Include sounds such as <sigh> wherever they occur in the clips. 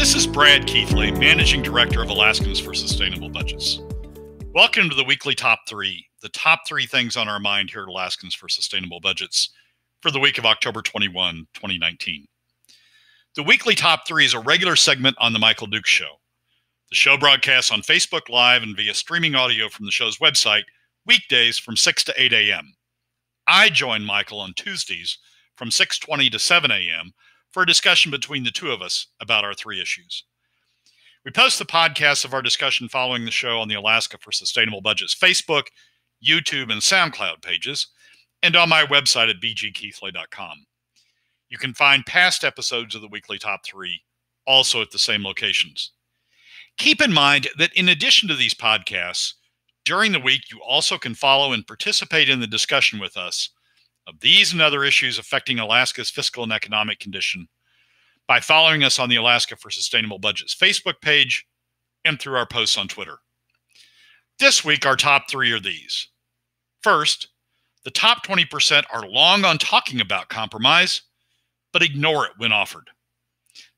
This is Brad Keithley, Managing Director of Alaskans for Sustainable Budgets. Welcome to the weekly top three, the top three things on our mind here at Alaskans for Sustainable Budgets for the week of October 21, 2019. The weekly top three is a regular segment on The Michael Dukes Show. The show broadcasts on Facebook Live and via streaming audio from the show's website weekdays from 6 to 8 a.m. I join Michael on Tuesdays from 6:20 to 7 a.m for a discussion between the two of us about our three issues. We post the podcasts of our discussion following the show on the Alaska for Sustainable Budgets Facebook, YouTube, and SoundCloud pages, and on my website at bgkeithley.com. You can find past episodes of the weekly top three also at the same locations. Keep in mind that in addition to these podcasts, during the week, you also can follow and participate in the discussion with us of these and other issues affecting Alaska's fiscal and economic condition by following us on the Alaska for Sustainable Budgets Facebook page and through our posts on Twitter. This week, our top three are these. First, the top 20% are long on talking about compromise, but ignore it when offered.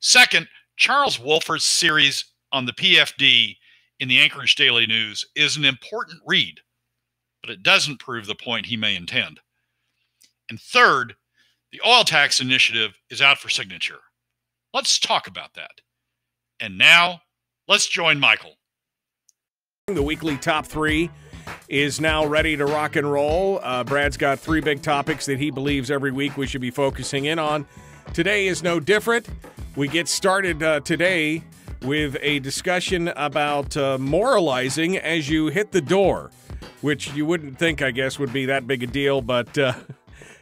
Second, Charles Wohlforth's series on the PFD in the Anchorage Daily News is an important read, but it doesn't prove the point he may intend. And third, the oil tax initiative is out for signature. Let's talk about that. And now, let's join Michael. The weekly top three is now ready to rock and roll. Uh, Brad's got three big topics that he believes every week we should be focusing in on. Today is no different. We get started uh, today with a discussion about uh, moralizing as you hit the door, which you wouldn't think, I guess, would be that big a deal, but uh,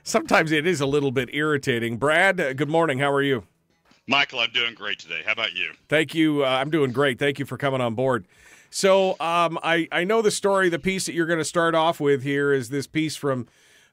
sometimes it is a little bit irritating. Brad, uh, good morning. How are you? Michael, I'm doing great today. How about you? Thank you. Uh, I'm doing great. Thank you for coming on board. So, um, I, I know the story. The piece that you're going to start off with here is this piece from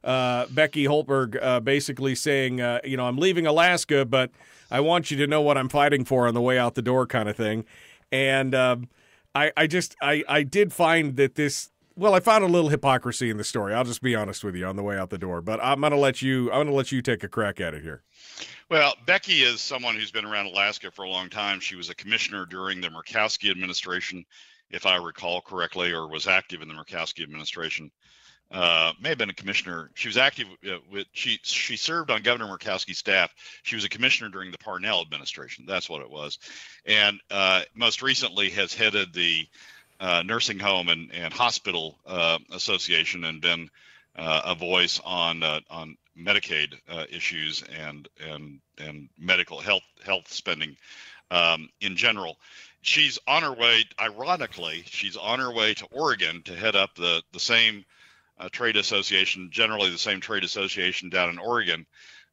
uh, Becky Hultberg, uh, basically saying, uh, you know, I'm leaving Alaska, but I want you to know what I'm fighting for on the way out the door, kind of thing. And um, I, I just, I, I did find that this well, I found a little hypocrisy in the story. I'll just be honest with you on the way out the door. But I'm going to let you. I'm going to let you take a crack at it here. Well, Becky is someone who's been around Alaska for a long time. She was a commissioner during the Murkowski administration, if I recall correctly, or was active in the Murkowski administration. Uh, may have been a commissioner. She was active uh, with she she served on Governor Murkowski's staff. She was a commissioner during the Parnell administration. That's what it was, and uh, most recently has headed the uh, nursing home and, and hospital uh, association and been uh, a voice on uh, on Medicaid uh, issues and and and medical health health spending um, in general. She's on her way. Ironically, she's on her way to Oregon to head up the the same trade association, generally the same trade association down in Oregon.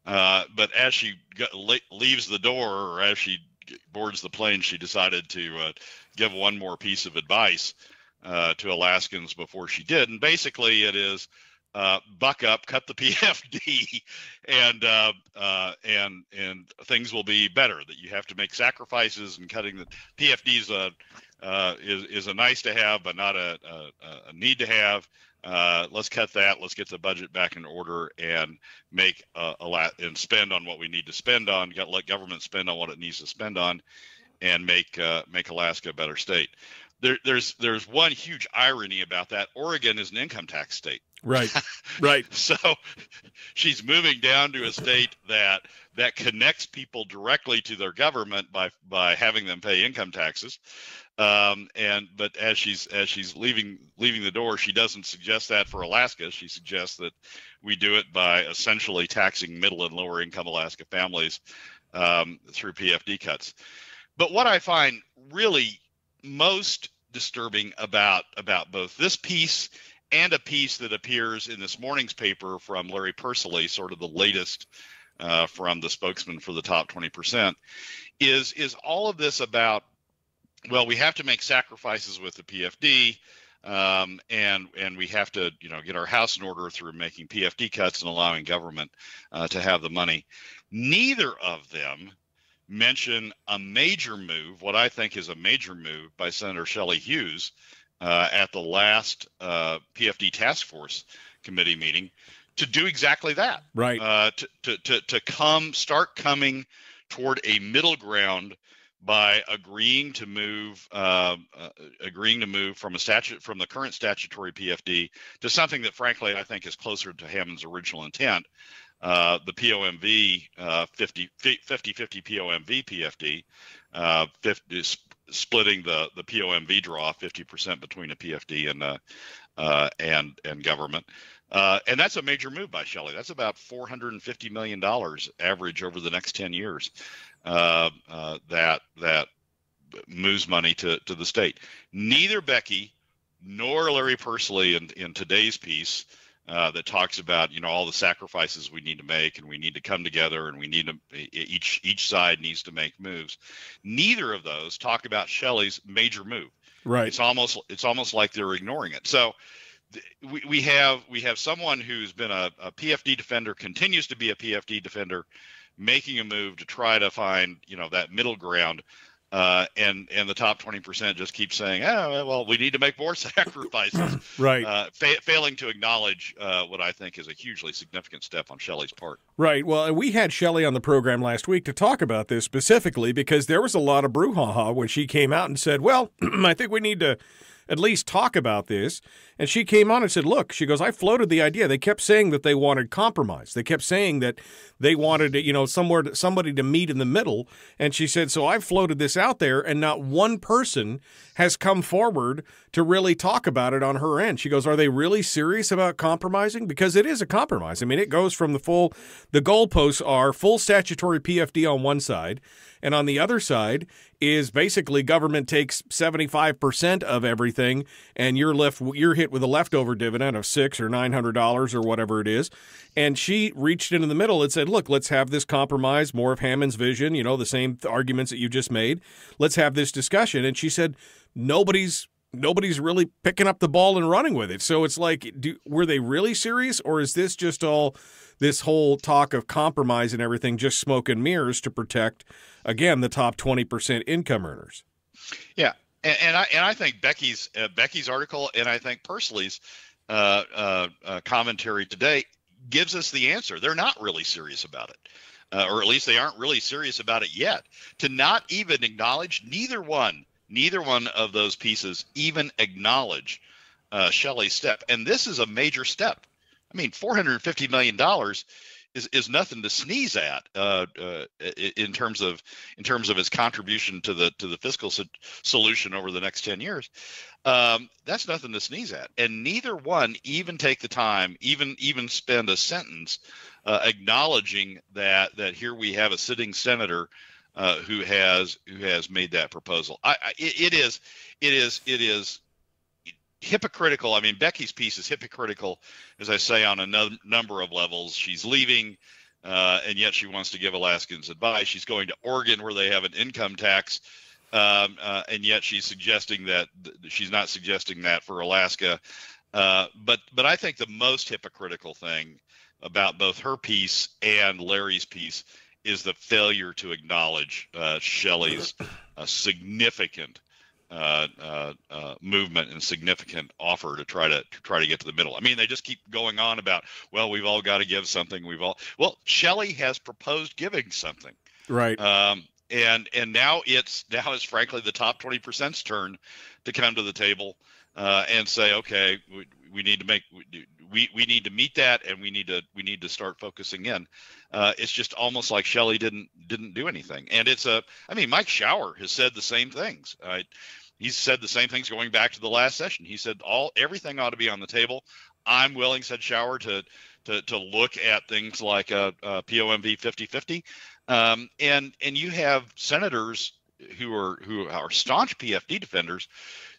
but as she leaves the door, or as she boards the plane, she decided to uh, give one more piece of advice uh, to Alaskans before she did. And basically, it is uh, buck up, cut the <laughs> PFD, and uh, uh, and and things will be better. That you have to make sacrifices, and cutting the PFD is a uh, is is a nice to have, but not a, a, a need to have. Uh, let's cut that. Let's get the budget back in order and make uh, a lot and spend on what we need to spend on. Got let government spend on what it needs to spend on, and make uh, make Alaska a better state. There, there's there's one huge irony about that. Oregon is an income tax state. Right. <laughs> Right. so she's moving down to a state that that connects people directly to their government by by having them pay income taxes. Um, and but as she's as she's leaving leaving the door, she doesn't suggest that for Alaska. She suggests that we do it by essentially taxing middle and lower income Alaska families um, through PFD cuts. But what I find really most disturbing about about both this piece and a piece that appears in this morning's paper from Larry Persily, sort of the latest uh, from the spokesman for the top 20%, is is all of this about well, we have to make sacrifices with the PFD, um, and and we have to you know get our house in order through making PFD cuts and allowing government uh, to have the money. Neither of them mention a major move, what I think is a major move by Senator Shelley Hughes uh, at the last uh, PFD task force committee meeting to do exactly that. Right. Uh, to, to, to, to come, start coming toward a middle ground by agreeing to move uh, uh, agreeing to move from a statute from the current statutory PFD to something that frankly I think is closer to Hammond's original intent uh, the POMV uh, 50, 50 50 POMV PFD uh, 50, splitting the the POMV draw 50% between a PFD and uh, uh, and and government uh, and that's a major move by Shelley. That's about 450 million dollars average over the next 10 years. That that moves money to to the state. Neither Becky nor Larry Persily in in today's piece. Uh, that talks about you know all the sacrifices we need to make and we need to come together and we need to each each side needs to make moves. Neither of those talk about shelley's major move. Right. It's almost it's almost like they're ignoring it. So we, we have we have someone who's been a, a PFD defender, continues to be a PFD defender, making a move to try to find you know that middle ground. Uh, and and the top 20% just keep saying, oh, well, we need to make more <laughs> sacrifices. <laughs> right. Uh, fa- failing to acknowledge uh, what I think is a hugely significant step on Shelley's part. Right. Well, we had Shelley on the program last week to talk about this specifically because there was a lot of brouhaha when she came out and said, well, <clears throat> I think we need to at least talk about this. And she came on and said, Look, she goes, I floated the idea. They kept saying that they wanted compromise. They kept saying that they wanted, you know, somewhere somebody to meet in the middle. And she said, So I floated this out there, and not one person has come forward to really talk about it on her end. She goes, Are they really serious about compromising? Because it is a compromise. I mean, it goes from the full, the goalposts are full statutory PFD on one side, and on the other side is basically government takes 75% of everything, and you're left, you're hit with a leftover dividend of six or $900 or whatever it is. And she reached into the middle and said, Look, let's have this compromise, more of Hammond's vision, you know, the same arguments that you just made. Let's have this discussion. And she said, Nobody's nobody's really picking up the ball and running with it. So it's like, do, were they really serious, or is this just all this whole talk of compromise and everything just smoke and mirrors to protect, again, the top twenty percent income earners? Yeah, and, and, I and I think Becky's uh, Becky's article, and I think Persily's uh, uh, uh, commentary today gives us the answer. They're not really serious about it. Uh, or at least they aren't really serious about it yet. To not even acknowledge neither one neither one of those pieces even acknowledge uh, Shelley's step. And this is a major step. I mean, $450 million is, is nothing to sneeze at uh, uh, in terms of in terms of its contribution to the to the fiscal so- solution over the next 10 years. Um, that's nothing to sneeze at. And neither one even take the time, even even spend a sentence uh, acknowledging that that here we have a sitting senator uh, who has who has made that proposal. I, I it is it is it is hypocritical. I mean, Becky's piece is hypocritical, as I say, on a no, number of levels. She's leaving, uh, and yet she wants to give Alaskans advice. She's going to Oregon, where they have an income tax, um, uh, and yet she's suggesting that th- she's not suggesting that for Alaska. Uh, but but I think the most hypocritical thing about both her piece and Larry's piece is the failure to acknowledge uh, Shelley's uh, significant uh, uh, uh, movement and significant offer to try to, to, try to get to the middle. I mean, they just keep going on about, well, we've all got to give something. We've all well, Shelley has proposed giving something, right? Um, and and now it's now it's frankly the top twenty percent's turn to come to the table uh, and say, okay, we, we need to make we we need to meet that, and we need to we need to start focusing in. Uh, it's just almost like Shelley didn't didn't do anything, and it's a. I mean, Mike Shower has said the same things. Uh, he's said the same things going back to the last session. He said all everything ought to be on the table. I'm willing, said Shower, to to to look at things like a, a POMV 50-50. Um, and and you have senators who are who are staunch PFD defenders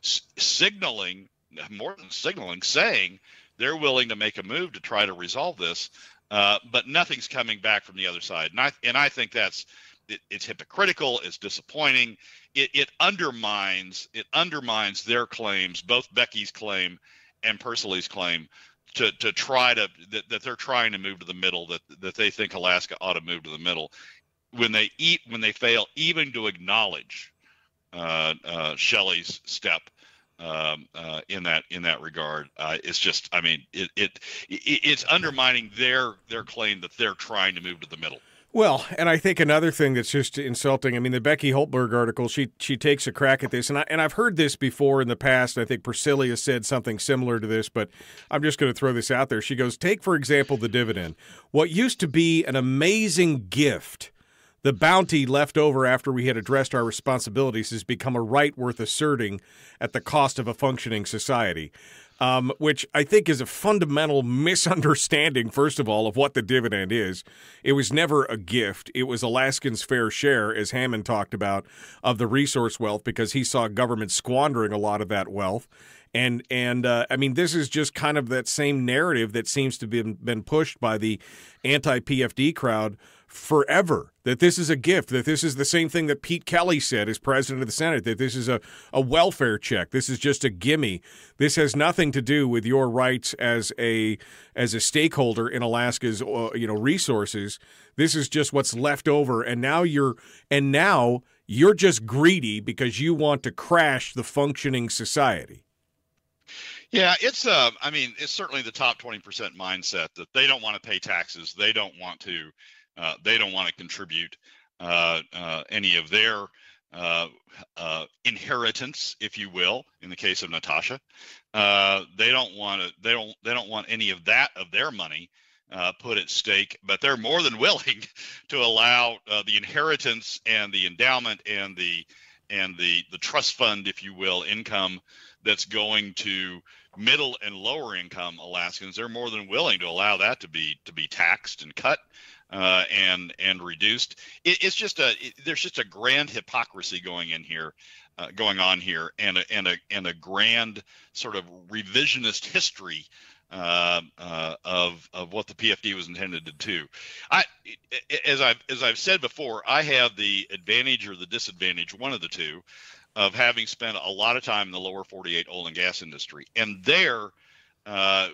s- signaling more than signaling, saying they're willing to make a move to try to resolve this, uh, but nothing's coming back from the other side. And I and I think that's it, it's hypocritical. It's disappointing. It, it undermines it undermines their claims, both Becky's claim and Persily's claim, to to try to that, that they're trying to move to the middle. That that they think Alaska ought to move to the middle. When they eat when they fail even to acknowledge uh, uh, Shelley's step um, uh, in that in that regard. Uh, it's just, I mean, it, it, it it's undermining their their claim that they're trying to move to the middle. Well, and I think another thing that's just insulting. I mean, the Becky Hultberg article. She she takes a crack at this, and I and I've heard this before in the past. I think Priscilla said something similar to this, but I'm just going to throw this out there. She goes, take for example the dividend. What used to be an amazing gift the bounty left over after we had addressed our responsibilities has become a right worth asserting at the cost of a functioning society. Um, which I think is a fundamental misunderstanding, first of all, of what the dividend is. It was never a gift. It was Alaskans' fair share, as Hammond talked about, of the resource wealth because he saw government squandering a lot of that wealth. And and uh, I mean, this is just kind of that same narrative that seems to be been pushed by the anti PFD crowd forever that this is a gift, that this is the same thing that Pete Kelly said as president of the Senate, that this is a, a welfare check. This is just a gimme. This has nothing to do with your rights as a as a stakeholder in Alaska's uh, you know resources. This is just what's left over and now you're and now you're just greedy because you want to crash the functioning society. Yeah, it's uh I mean, it's certainly the top 20% mindset that they don't want to pay taxes. They don't want to they don't want to contribute uh, uh, any of their uh, uh, inheritance, if you will, in the case of Natasha. they don't want to. They don't. They don't want any of that of their money put at stake. But they're more than <laughs> willing to allow the inheritance and the endowment and the and the the trust fund, if you will, income that's going to middle and lower income Alaskans. They're more than willing to allow that to be to be taxed and cut uh, and and reduced. It, it's just a it, there's just a grand hypocrisy going in here, uh, going on here, and a and a and a grand sort of revisionist history uh, uh, of of what the PFD was intended to do. I, as I've as I've said before, I have the advantage or the disadvantage, one of the two, of having spent a lot of time in the lower 48 oil and gas industry, and there, uh,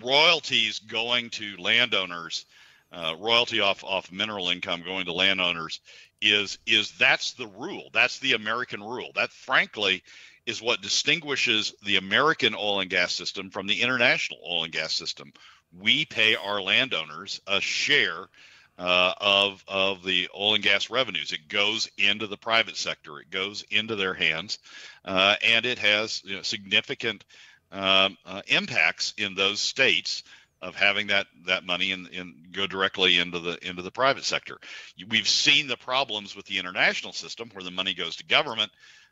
royalties going to landowners uh, royalty off off mineral income going to landowners is is that's the rule. That's the American rule. That frankly is what distinguishes the American oil and gas system from the international oil and gas system. We pay our landowners a share uh, of of the oil and gas revenues. It goes into the private sector. It goes into their hands, uh, and it has you know, significant um, uh, impacts in those states of having that that money and in, go directly into the into the private sector. We've seen the problems with the international system where the money goes to government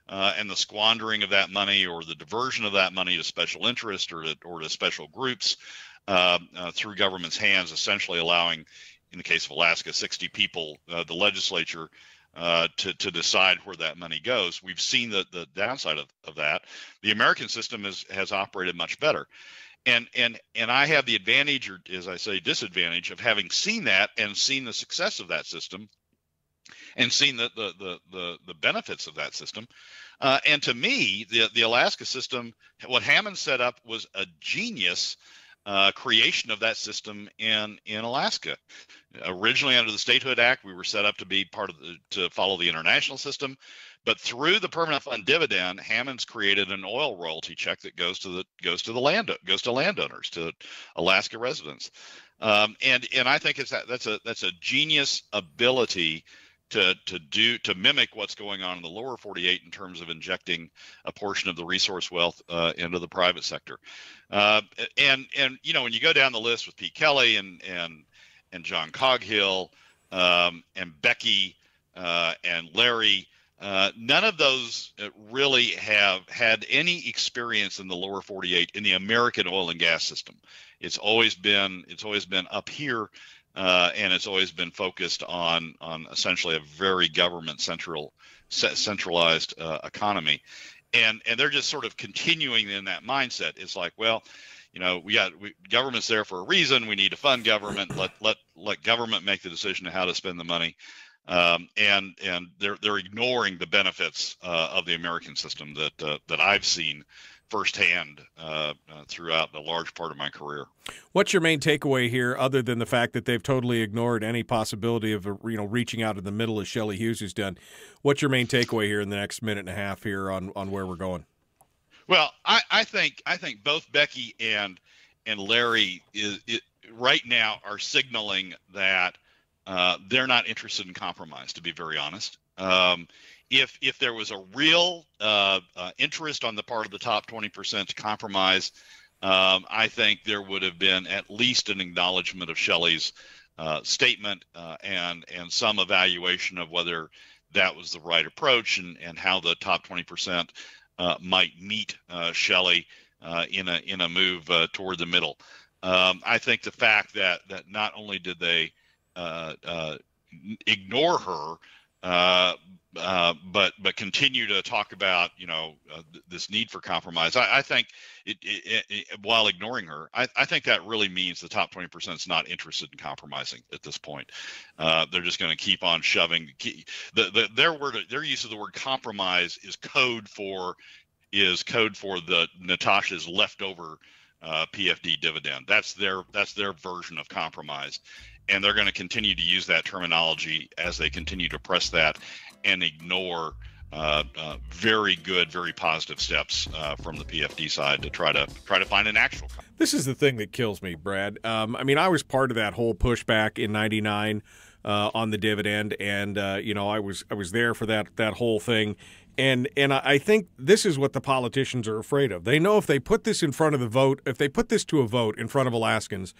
uh, and the squandering of that money or the diversion of that money to special interest or to, or to special groups uh, uh, through government's hands, essentially allowing, in the case of Alaska, 60 people, uh, the legislature. Uh, to, to decide where that money goes. We've seen the, the downside of, of that. The American system is, has operated much better and and and I have the advantage, or as I say, disadvantage of having seen that and seen the success of that system, and seen the the the the, the benefits of that system. Uh, and to me, the the Alaska system, what Hammond set up was a genius uh, creation of that system in in Alaska. Originally, under the Statehood Act, we were set up to be part of the to follow the international system. But through the permanent fund dividend, Hammond's created an oil royalty check that goes to the goes to the land goes to landowners to Alaska residents, um, and and I think it's that that's a that's a genius ability to to do to mimic what's going on in the lower 48 in terms of injecting a portion of the resource wealth uh, into the private sector, uh, and and you know when you go down the list with Pete Kelly and and and John Coghill um, and Becky uh, and Larry uh, none of those uh, really have had any experience in the lower 48 in the American oil and gas system. It's always been it's always been up here, uh, and it's always been focused on on essentially a very government central centralized uh, economy, and and they're just sort of continuing in that mindset. It's like, well, you know, we got we, government's there for a reason. We need to fund government. Let let let government make the decision of how to spend the money um, and and they're they're ignoring the benefits uh, of the American system that uh, that I've seen firsthand uh, uh, throughout a large part of my career. What's your main takeaway here, other than the fact that they've totally ignored any possibility of you know reaching out in the middle as Shelley Hughes has done? What's your main takeaway here in the next minute and a half here on on where we're going? Well, I, I think I think both Becky and and Larry is, right now are signaling that uh, they're not interested in compromise, to be very honest. Um, if if there was a real uh, uh, interest on the part of the top 20% to compromise, um, I think there would have been at least an acknowledgement of Shelley's uh, statement uh, and and some evaluation of whether that was the right approach and and how the top 20% uh, might meet uh, Shelley in a in a move toward the middle. Um, I think the fact that that not only did they ignore her, uh, uh, but but continue to talk about you know uh, th- this need for compromise. I, I think it, it, it, while ignoring her, I, I, think that really means the top 20% is not interested in compromising at this point. Uh, they're just going to keep on shoving. the, the their word their use of the word compromise is code for is code for the Natasha's leftover uh, PFD dividend. That's their that's their version of compromise, and they're going to continue to use that terminology as they continue to press that and ignore uh, uh, very good, very positive steps uh, from the PFD side to try to try to find an actual. This is the thing that kills me, Brad. Um, I mean, I was part of that whole pushback in '99 uh, on the dividend, and uh, you know, I was I was there for that that whole thing. And and I think this is what the politicians are afraid of. They know if they put this in front of the vote, if they put this to a vote in front of Alaskans,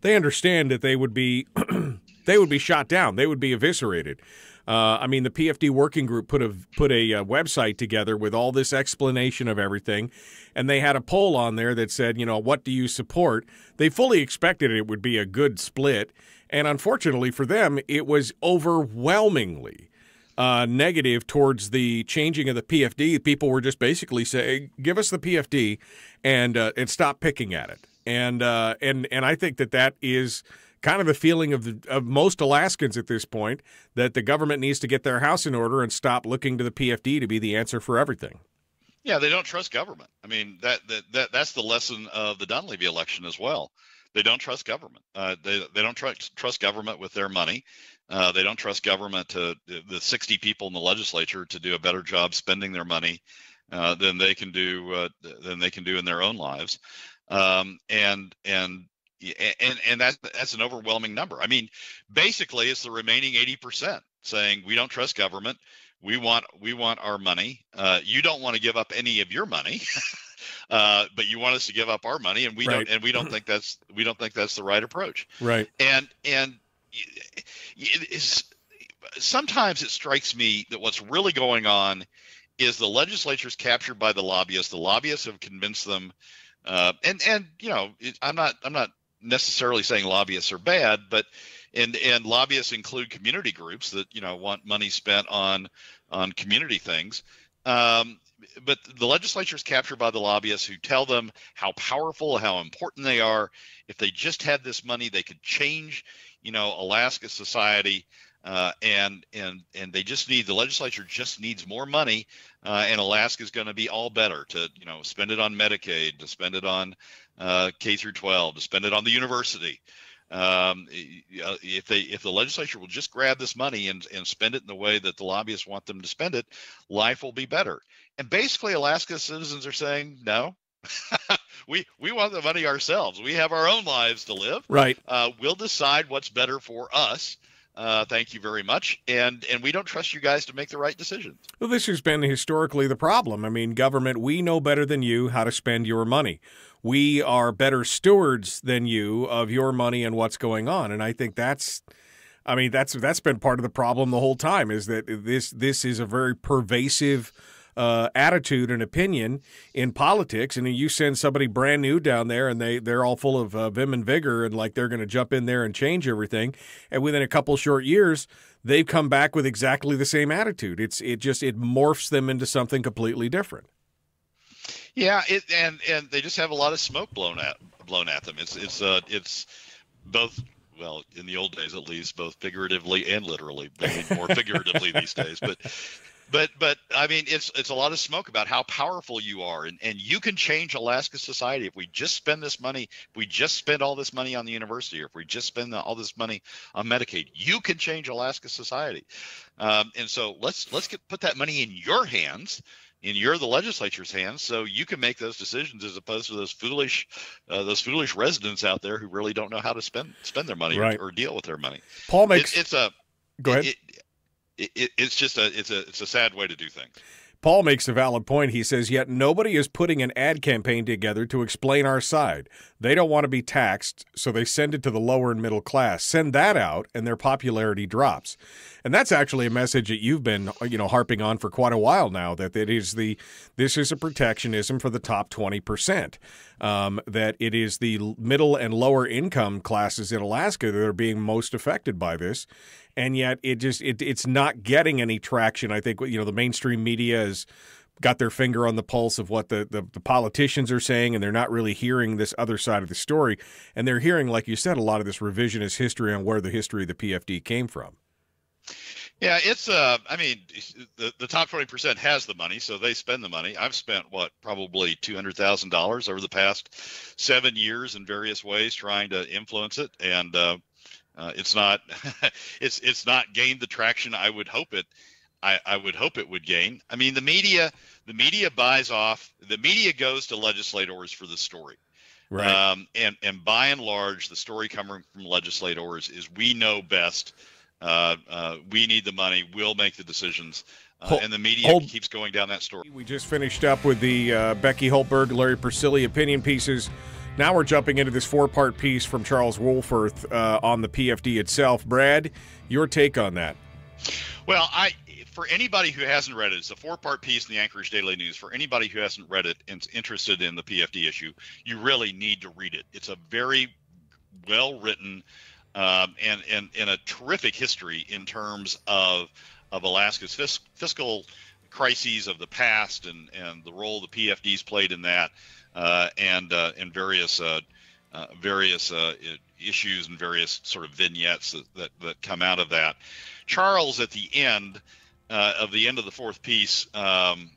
they understand that they would be <clears throat> they would be shot down. They would be eviscerated. Uh, I mean, the PFD working group put a put a, uh, website together with all this explanation of everything, and they had a poll on there that said, you know, what do you support? They fully expected it would be a good split, and unfortunately for them, it was overwhelmingly uh, negative towards the changing of the PFD. People were just basically saying, "Give us the PFD," and uh, and stop picking at it. And uh, and and I think that that is kind of the feeling of, the, of most Alaskans at this point that the government needs to get their house in order and stop looking to the PFD to be the answer for everything. Yeah, they don't trust government. I mean, that, that, that that's the lesson of the Dunleavy election as well. They don't trust government. Uh, they, they don't trust trust government with their money. Uh, they don't trust government to the 60 people in the legislature to do a better job spending their money uh, than they can do uh, than they can do in their own lives. Um, and and and and that's that's an overwhelming number. I mean, basically, it's the remaining eighty percent saying we don't trust government. We want we want our money. Uh, you don't want to give up any of your money, <laughs> uh, but you want us to give up our money, and we right. don't and we don't think that's we don't think that's the right approach. Right. And and it's, sometimes it strikes me that what's really going on is the legislature is captured by the lobbyists. The lobbyists have convinced them uh, and and you know I'm not I'm not necessarily saying lobbyists are bad, but and and lobbyists include community groups that you know want money spent on on community things. Um, but the legislature is captured by the lobbyists who tell them how powerful, how important they are. If they just had this money, they could change, you know, Alaska society. Uh, and and and they just need the legislature just needs more money, uh, and Alaska is going to be all better to you know spend it on Medicaid, to spend it on uh, K through 12, to spend it on the university. Um, if they if the legislature will just grab this money and, and spend it in the way that the lobbyists want them to spend it, life will be better. And basically, Alaska citizens are saying no. <laughs> we we want the money ourselves. We have our own lives to live. Right. Uh, we'll decide what's better for us. Uh, thank you very much. And and we don't trust you guys to make the right decisions. Well, this has been historically the problem. I mean, government, we know better than you how to spend your money we are better stewards than you of your money and what's going on. And I think that's I mean that's that's been part of the problem the whole time is that this this is a very pervasive uh, attitude and opinion in politics, and you send somebody brand new down there, and they they're all full of uh, vim and vigor, and like they're going to jump in there and change everything, and within a couple short years, they've come back with exactly the same attitude. It's it just it morphs them into something completely different. Yeah, it, and and they just have a lot of smoke blown at blown at them. It's it's uh it's both well in the old days at least both figuratively and literally maybe more figuratively these days but but but i mean it's it's a lot of smoke about how powerful you are and and you can change alaska society if we just spend this money if we just spend all this money on the university or if we just spend the, all this money on medicaid you can change alaska society um, and so let's let's get put that money in your hands and you're the legislature's hands, so you can make those decisions as opposed to those foolish, uh, those foolish residents out there who really don't know how to spend spend their money right. or, or, deal with their money. Paul makes it, it's a go ahead. It, it, it's just a it's a it's a sad way to do things. Paul makes a valid point. He says, yet nobody is putting an ad campaign together to explain our side. They don't want to be taxed, so they send it to the lower and middle class. Send that out, and their popularity drops. And that's actually a message that you've been, you know, harping on for quite a while now. That it is the this is a protectionism for the top twenty percent. Um, that it is the middle and lower income classes in Alaska that are being most affected by this, and yet it just it, it's not getting any traction. I think you know the mainstream media has got their finger on the pulse of what the, the, the politicians are saying, and they're not really hearing this other side of the story, and they're hearing, like you said, a lot of this revisionist history on where the history of the PFD came from. Yeah, it's uh I mean the the top 20% has the money, so they spend the money. I've spent what probably $200,000 over the past 7 years in various ways trying to influence it and uh uh, it's not <laughs> it's it's not gained the traction I would hope it I, I would hope it would gain. I mean the media the media buys off the media goes to legislators for the story. Right. Um, and and by and large the story coming from legislators is we know best. Uh, uh, we need the money. We'll make the decisions. Uh, hold, and the media hold. keeps going down that story. We just finished up with the uh, Becky Hultberg, Larry Persily opinion pieces. Now we're jumping into this four part piece from Charles Wohlforth uh, on the PFD itself. Brad, your take on that? Well, I for anybody who hasn't read it, it's a four part piece in the Anchorage Daily News. For anybody who hasn't read it and is interested in the PFD issue, you really need to read it. It's a very well written um, and, and, and a terrific history in terms of, of Alaska's fisc- fiscal crises of the past and, and the role the PFDs played in that uh, and uh, and various uh, uh various uh, issues and various sort of vignettes that, that, that, come out of that. Charles at the end uh, of the end of the fourth piece um,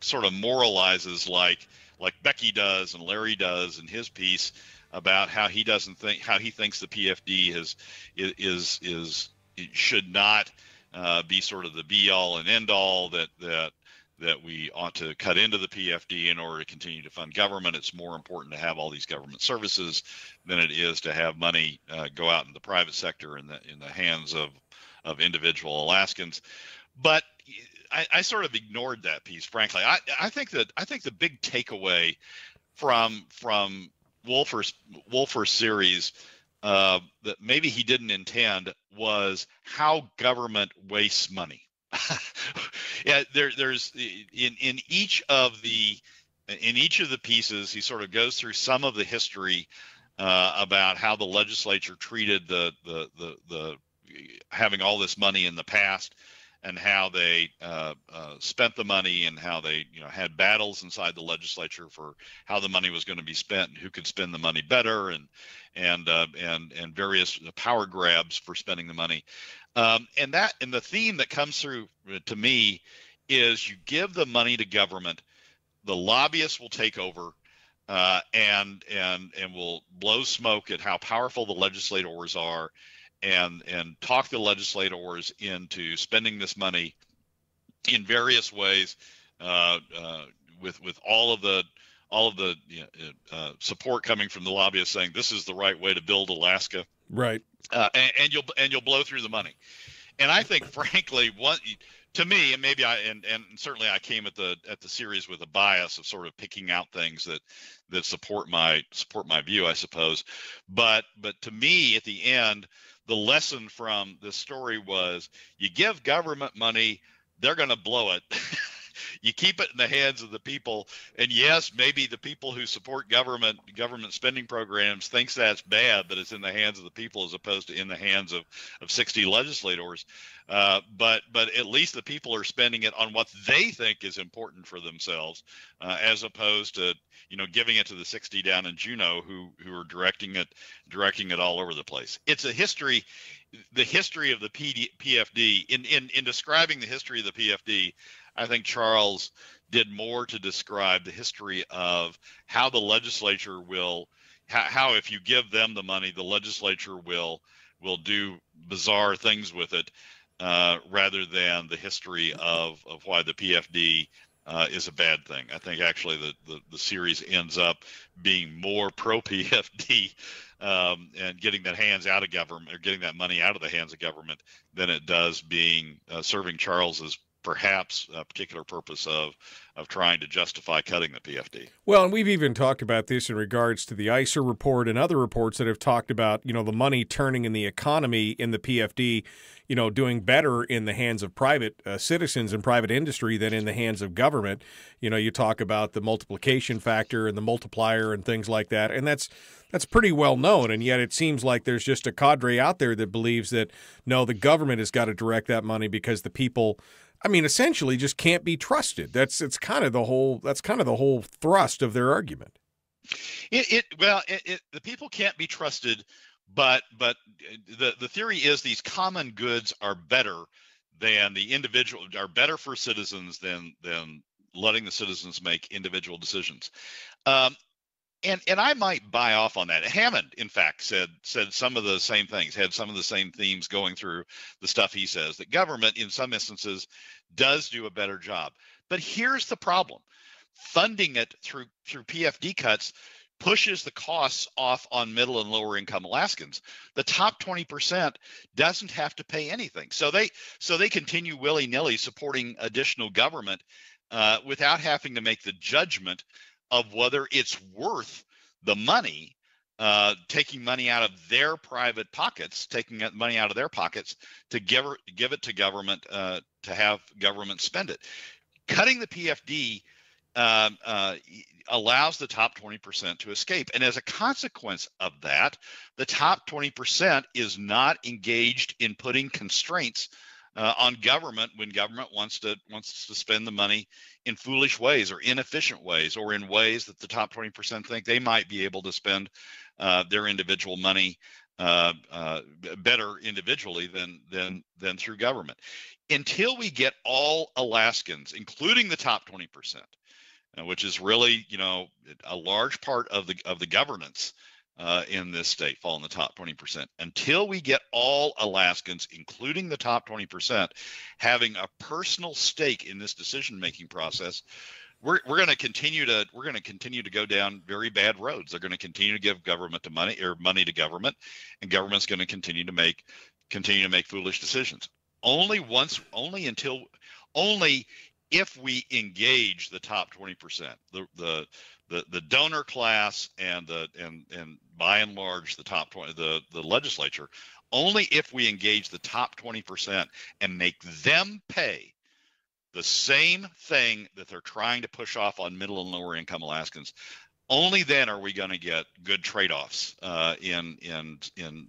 sort of moralizes like like Becky does and Larry does in his piece about how he doesn't think how he thinks the PFD is is is, should not uh, be sort of the be all and end all that that that we ought to cut into the PFD in order to continue to fund government. It's more important to have all these government services than it is to have money uh, go out in the private sector in the in the hands of of individual Alaskans. But I, I sort of ignored that piece, frankly. I, I think that I think the big takeaway from from Wohlforth's Wohlforth series uh, that maybe he didn't intend was how government wastes money. <laughs> yeah, there, there's in in each of the in each of the pieces, he sort of goes through some of the history uh, about how the legislature treated the, the the the having all this money in the past and how they uh, uh, spent the money and how they you know had battles inside the legislature for how the money was going to be spent and who could spend the money better and and uh, and and various power grabs for spending the money. Um, and that and the theme that comes through uh, to me is you give the money to government the lobbyists will take over uh, and and and will blow smoke at how powerful the legislators are and and talk the legislators into spending this money in various ways uh, uh, with with all of the all of the you know, uh, support coming from the lobbyists saying this is the right way to build Alaska. Right. Uh, and, and, you'll and you'll blow through the money. And I think, <laughs> frankly, what to me, and maybe I and, and certainly I came at the at the series with a bias of sort of picking out things that that support my support my view, I suppose. But but to me, at the end, the lesson from this story was you give government money, they're going to blow it. <laughs> you keep it in the hands of the people. And yes maybe the people who support government government spending programs thinks that's bad that it's in the hands of the people as opposed to in the hands of of 60 legislators. Uh, but but at least the people are spending it on what they think is important for themselves uh, as opposed to you know giving it to the 60 down in Juneau who who are directing it directing it all over the place. It's a history the history of the PD, PFD in, in in describing the history of the PFD I think Charles did more to describe the history of how the legislature will, how, how if you give them the money, the legislature will will do bizarre things with it, uh, rather than the history of of why the PFD uh, is a bad thing. I think actually the, the, the series ends up being more pro PFD um, and getting that hands out of government or getting that money out of the hands of government than it does being uh, serving Charles's perhaps a particular purpose of of trying to justify cutting the PFD. Well, and we've even talked about this in regards to the ISER report and other reports that have talked about, you know, the money turning in the economy in the PFD, you know, doing better in the hands of private uh, citizens and private industry than in the hands of government. You know, you talk about the multiplication factor and the multiplier and things like that, and that's that's pretty well known. And yet, it seems like there's just a cadre out there that believes that no, the government has got to direct that money because the people I mean, essentially just can't be trusted. That's it's kind of the whole that's kind of the whole thrust of their argument. It, it well, it, it, the people can't be trusted, but but the the theory is these common goods are better than the individual are better for citizens than than letting the citizens make individual decisions. Um, and and I might buy off on that. Hammond, in fact, said said some of the same things, had some of the same themes going through the stuff he says that government, in some instances, does do a better job. But here's the problem: funding it through through PFD cuts pushes the costs off on middle and lower income Alaskans. The top 20% doesn't have to pay anything. So they so they continue willy-nilly supporting additional government uh, without having to make the judgment of whether it's worth the money uh, taking money out of their private pockets, taking money out of their pockets to give, give it to government uh, to have government spend it. Cutting the PFD um, uh, allows the top 20% to escape. And as a consequence of that, the top 20% is not engaged in putting constraints uh, on government when government wants to wants to spend the money in foolish ways or inefficient ways or in ways that the top 20% think they might be able to spend uh, their individual money uh, uh, better individually than than than through government. Until we get all Alaskans, including the top 20%, uh, which is really you know a large part of the of the governance uh, in this state fall in the top 20%. Until we get all Alaskans, including the top 20%, having a personal stake in this decision-making process, we're, we're going to continue to we're going to continue to go down very bad roads. They're going to continue to give government to money or money to government, and government's going to continue to make continue to make foolish decisions. Only once, only until, only if we engage the top 20%, the the the, the donor class and the and and by and large the top 20 the the legislature only if we engage the top 20% and make them pay the same thing that they're trying to push off on middle and lower income Alaskans only then are we going to get good trade-offs uh, in in in in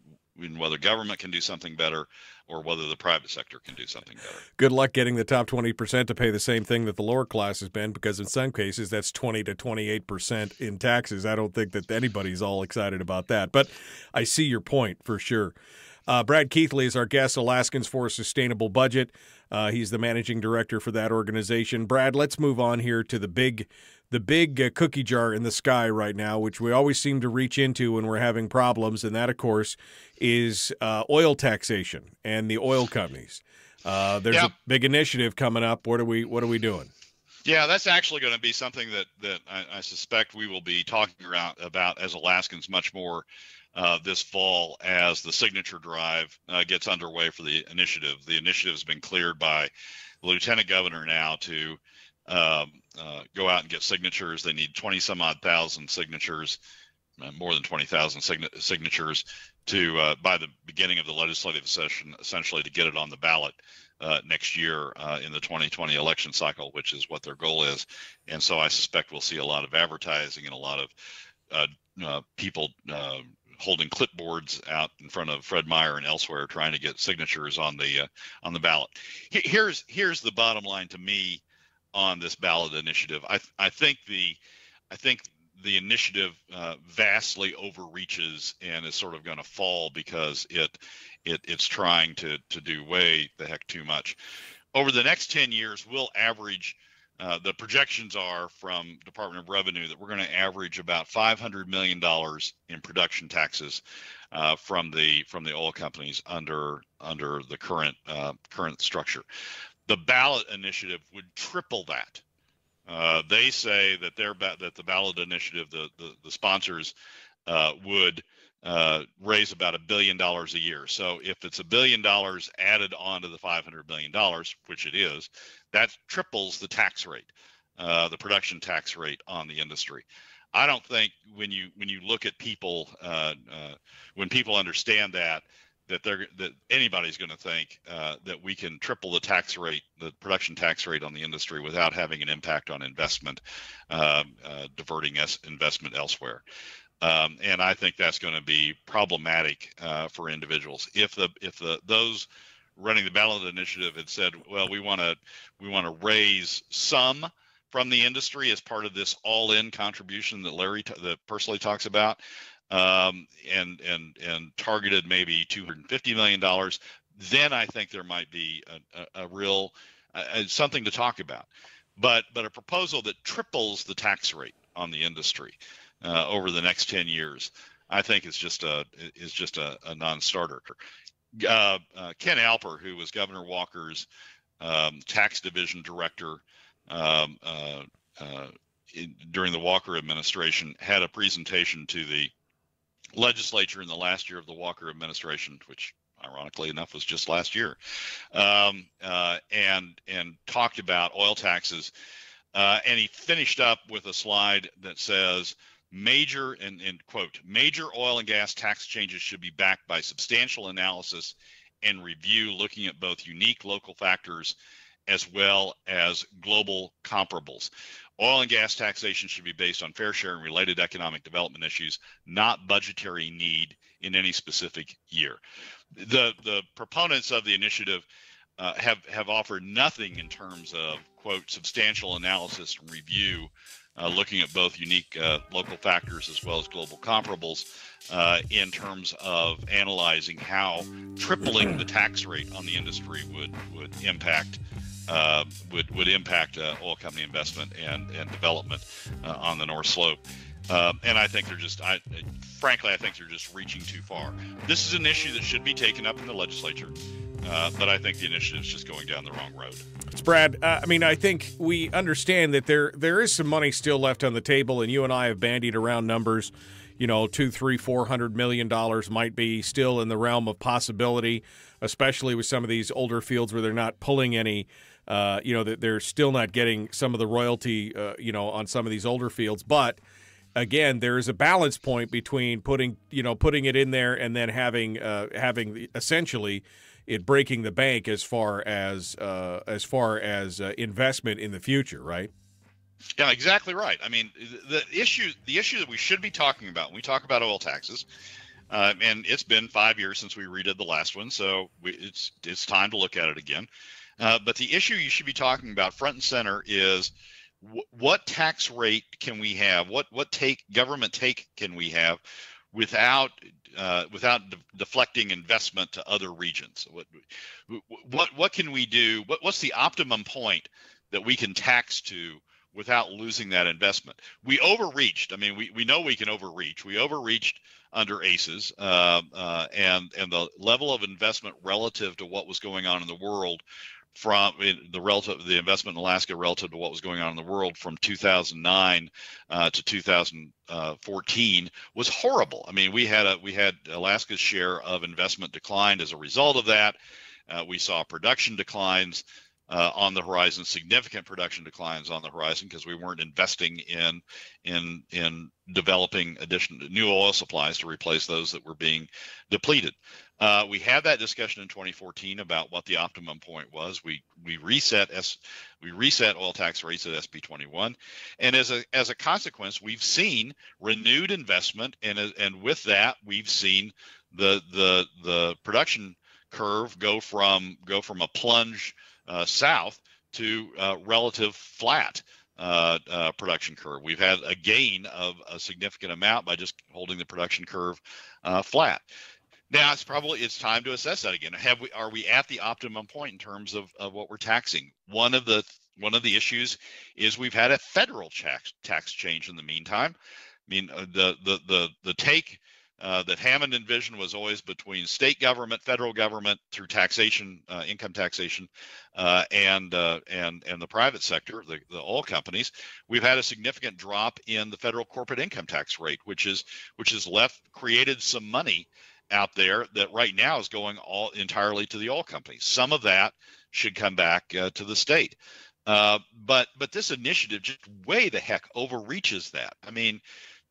whether government can do something better or whether the private sector can do something better. Good luck getting the top 20% to pay the same thing that the lower class has been, because in some cases that's 20 to 28% in taxes. I don't think that anybody's all excited about that, but I see your point for sure. Uh, Brad Keithley is our guest, Alaskans for a Sustainable Budget. Uh, he's the managing director for that organization. Brad, let's move on here to the big the big uh, cookie jar in the sky right now, which we always seem to reach into when we're having problems, and that, of course, is uh, oil taxation and the oil companies. Uh, there's yeah. a big initiative coming up. What are we What are we doing? Yeah, that's actually going to be something that that I, I suspect we will be talking around about as Alaskans much more uh, this fall as the signature drive uh, gets underway for the initiative. The initiative has been cleared by the lieutenant governor now to um, uh, go out and get signatures. They need 20 some odd thousand signatures, uh, more than 20,000 sign- signatures to uh, by the beginning of the legislative session, essentially to get it on the ballot. Uh, next year uh, in the 2020 election cycle, which is what their goal is. And so I suspect we'll see a lot of advertising and a lot of uh, people holding clipboards out in front of Fred Meyer and elsewhere trying to get signatures on the on the ballot. Here's here's the bottom line to me on this ballot initiative. I I think the I think the initiative uh, vastly overreaches and is sort of going to fall because it it it's trying to to do way the heck too much. Over the next 10 years, we'll average uh, the projections are from Department of Revenue that we're going to average about 500 million dollars in production taxes uh, from the from the oil companies under under the current uh, current structure. The ballot initiative would triple that, Uh, they say that their ba- that the ballot initiative, the the, the sponsors, uh, would uh, raise about a billion dollars a year. So if it's a billion dollars added onto the 500 billion dollars, which it is, that triples the tax rate, uh, the production tax rate on the industry. I don't think when you when you look at people uh, uh, when people understand that that they're that anybody's going to think uh, that we can triple the tax rate, the production tax rate on the industry without having an impact on investment, um, uh, diverting us investment elsewhere. Um, and I think that's going to be problematic uh, for individuals if the if the those running the ballot initiative had said, well, we want to we want to raise some from the industry as part of this all-in contribution that Larry t- that Persily talks about, um, and and and targeted maybe 250 million dollars, then I think there might be a, a, a real uh, something to talk about. But but a proposal that triples the tax rate on the industry uh, over the next 10 years, I think is just a is just a, a non-starter. Uh, uh, Ken Alper, who was Governor Walker's um, tax division director um, uh, uh, in, during the Walker administration, had a presentation to the legislature in the last year of the Walker administration, which ironically enough was just last year, um, uh, and and talked about oil taxes. Uh, and he finished up with a slide that says major and, and quote major oil and gas tax changes should be backed by substantial analysis and review looking at both unique local factors as well as global comparables. Oil and gas taxation should be based on fair share and related economic development issues, not budgetary need in any specific year. The the proponents of the initiative uh, have have offered nothing in terms of quote substantial analysis and review, uh, looking at both unique uh, local factors as well as global comparables, uh, in terms of analyzing how tripling the tax rate on the industry would would impact uh, would would impact uh, oil company investment and and development uh, on the North Slope. Um, and I think they're just, I, frankly, I think they're just reaching too far. This is an issue that should be taken up in the legislature, uh, but I think the initiative is just going down the wrong road. It's Brad. Uh, I mean, I think we understand that there there is some money still left on the table, and you and I have bandied around numbers. You know, two, three, four hundred million dollars might be still in the realm of possibility, especially with some of these older fields where they're not pulling any uh, you know, that they're still not getting some of the royalty, uh, you know, on some of these older fields. But again, there is a balance point between putting, you know, putting it in there and then having, uh, having essentially it breaking the bank as far as, uh, as far as uh, investment in the future, right? Yeah, exactly right. I mean, the issue, the issue that we should be talking about when we talk about oil taxes, uh, and it's been five years since we redid the last one, so we, it's it's time to look at it again. Uh, but the issue you should be talking about front and center is what tax rate can we have? What what take government take can we have without uh, without de- deflecting investment to other regions? What what what can we do? What what's the optimum point that we can tax to without losing that investment? We overreached. I mean, we, we know we can overreach. We overreached under ACES, uh, uh, and and the level of investment relative to what was going on in the world from the relative the investment in Alaska relative to what was going on in the world from 2009 uh, to 2014 was horrible. I mean, we had a we had Alaska's share of investment declined as a result of that. Uh, we saw production declines uh, on the horizon, significant production declines on the horizon because we weren't investing in in in developing additional new oil supplies to replace those that were being depleted. Uh, we had that discussion in 2014 about what the optimum point was. We we reset S we reset oil tax rates at SB 21, and as a as a consequence, we've seen renewed investment, and and with that, we've seen the the the production curve go from go from a plunge uh, south to uh, relative flat uh, uh, production curve. We've had a gain of a significant amount by just holding the production curve uh, flat. Now it's probably it's time to assess that again. Have we are we at the optimum point in terms of, of what we're taxing? One of the one of the issues is we've had a federal tax tax change in the meantime. I mean uh, the the the the take uh, that Hammond envisioned was always between state government, federal government through taxation, uh, income taxation, uh, and uh, and and the private sector, the, the oil companies. We've had a significant drop in the federal corporate income tax rate, which is which has left created some money out there that right now is going all entirely to the oil companies. Some of that should come back uh, to the state. Uh, but but this initiative just way the heck overreaches that. I mean,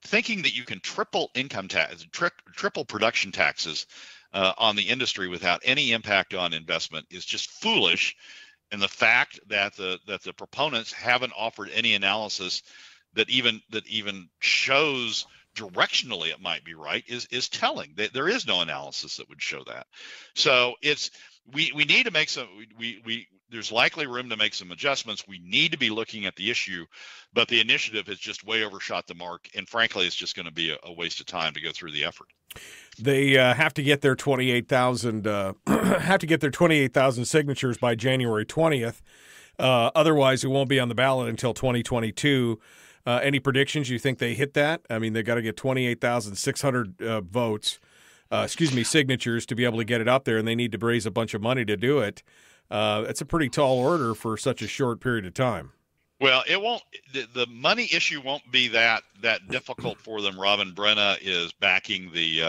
thinking that you can triple income tax, tri- triple production taxes uh, on the industry without any impact on investment is just foolish. And the fact that the that the proponents haven't offered any analysis that even that even shows directionally it might be right is is telling. There is no analysis that would show that. So it's we we need to make some we we there's likely room to make some adjustments. We need to be looking at the issue, but the initiative has just way overshot the mark, and frankly, it's just going to be a, a, waste of time to go through the effort. They uh, have to get their twenty eight thousand uh, <clears throat> have to get their twenty eight thousand signatures by January twentieth. Uh, otherwise, it won't be on the ballot until twenty twenty two. Uh, any predictions? You think they hit that? I mean, they got to get twenty eight thousand six hundred uh, votes. Uh, excuse me, signatures to be able to get it up there, and they need to raise a bunch of money to do it uh, it's a pretty tall order for such a short period of time. Well, it won't. The, the money issue won't be that that difficult for them. Robin Brena is backing the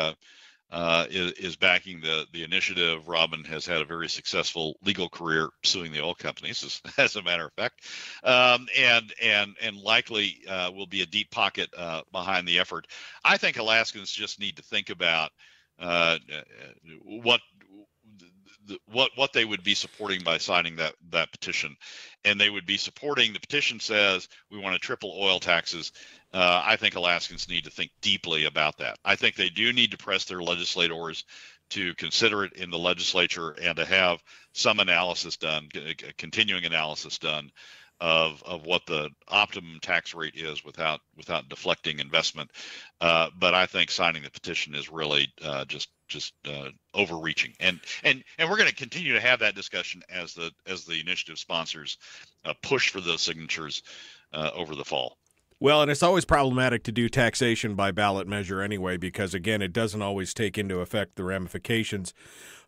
uh, uh, is, is backing the the initiative. Robin has had a very successful legal career suing the oil companies, <laughs> as, as a matter of fact, um, and and and likely uh, will be a deep pocket uh, behind the effort. I think Alaskans just need to think about uh, what what what they would be supporting by signing that that petition, and they would be supporting the petition says we want to triple oil taxes. Uh, I think Alaskans need to think deeply about that. I think they do need to press their legislators to consider it in the legislature and to have some analysis done, continuing analysis done of of what the optimum tax rate is without without deflecting investment. Uh, but I think signing the petition is really uh, just just uh, overreaching, and and and we're going to continue to have that discussion as the as the initiative sponsors uh, push for those signatures uh, over the fall. Well, and it's always problematic to do taxation by ballot measure anyway, because again, it doesn't always take into effect the ramifications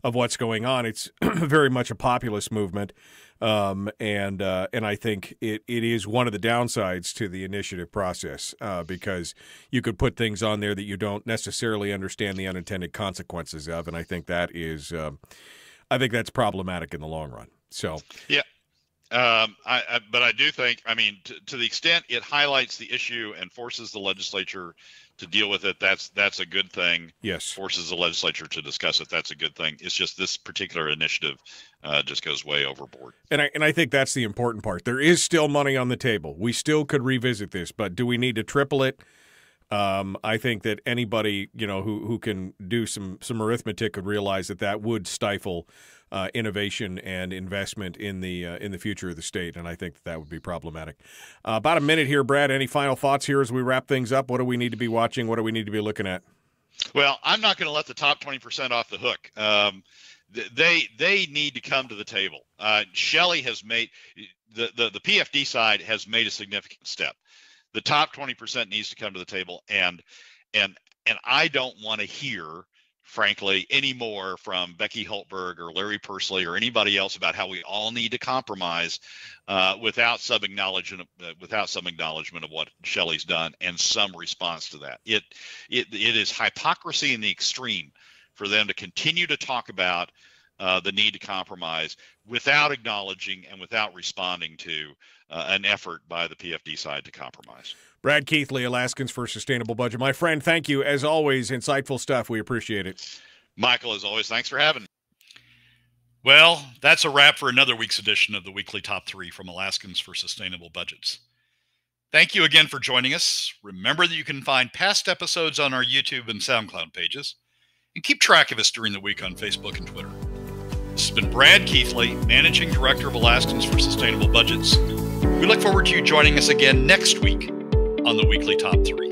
of what's going on. It's <clears throat> very much a populist movement, um, and uh, and I think it, it is one of the downsides to the initiative process uh, because you could put things on there that you don't necessarily understand the unintended consequences of, and I think that is, um, I think that's problematic in the long run. So yeah, um, I, I, but I do think, I mean, to, to, the extent it highlights the issue and forces the legislature to deal with it, that's that's a good thing. Yes, forces the legislature to discuss it. That's a good thing. It's just this particular initiative uh, just goes way overboard. And I and I think that's the important part. There is still money on the table. We still could revisit this, but do we need to triple it? Um, I think that anybody you know who who can do some some arithmetic could realize that that would stifle uh, innovation and investment in the uh, in the future of the state, and I think that, that would be problematic. Uh, about a minute here, Brad. Any final thoughts here as we wrap things up? What do we need to be watching? What do we need to be looking at? Well, I'm not going to let the top 20% off the hook. Um, they they need to come to the table. Uh, Shelley has made the, the the PFD side has made a significant step. The top 20% needs to come to the table, and and and I don't want to hear frankly, anymore from Becky Hultberg or Larry Persily or anybody else about how we all need to compromise uh, without some acknowledgement uh, without some acknowledgement of what Shelley's done and some response to that. It it it is hypocrisy in the extreme for them to continue to talk about uh, the need to compromise without acknowledging and without responding to uh, an effort by the PFD side to compromise. Brad Keithley, Alaskans for Sustainable Budget. My friend, thank you. As always, insightful stuff. We appreciate it. Michael, as always, thanks for having me. Well, that's a wrap for another week's edition of the weekly top three from Alaskans for Sustainable Budgets. Thank you again for joining us. Remember that you can find past episodes on our YouTube and SoundCloud pages, and keep track of us during the week on Facebook and Twitter. This has been Brad Keithley, Managing Director of Alaskans for Sustainable Budgets. We look forward to you joining us again next week on the weekly top three.